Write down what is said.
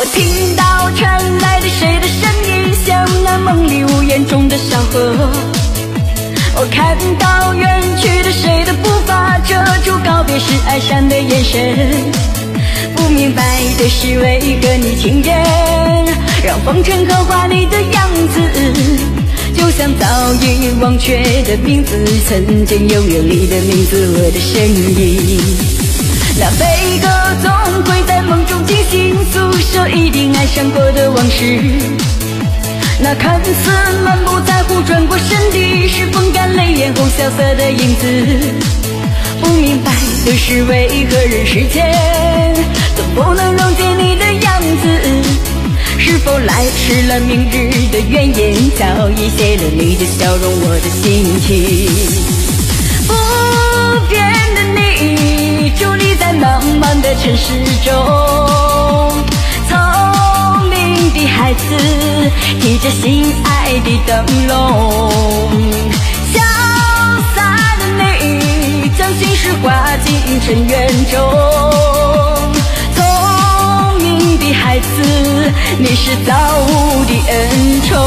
我听到传来的谁的声音，像那梦里呜咽中的小河。我看到远去的谁的步伐，遮住告别时哀伤的眼神。不明白的是，为何你情人让风尘刻画你的样子，就像早已忘却的名字，曾经拥有你的名字，我的声音。那悲歌伤过的往事。那看似满不在乎转过身的，是风干泪眼后萧瑟的影子。不明白的是，为何人世间总不能溶解你的样子？是否来迟了明日的愿言，早已写了你的笑容，我的心情。不变的你，伫立在茫茫的城市中，提着心爱的灯笼。潇洒的你将心事化进尘缘中，聪明的孩子，你是造物的恩宠。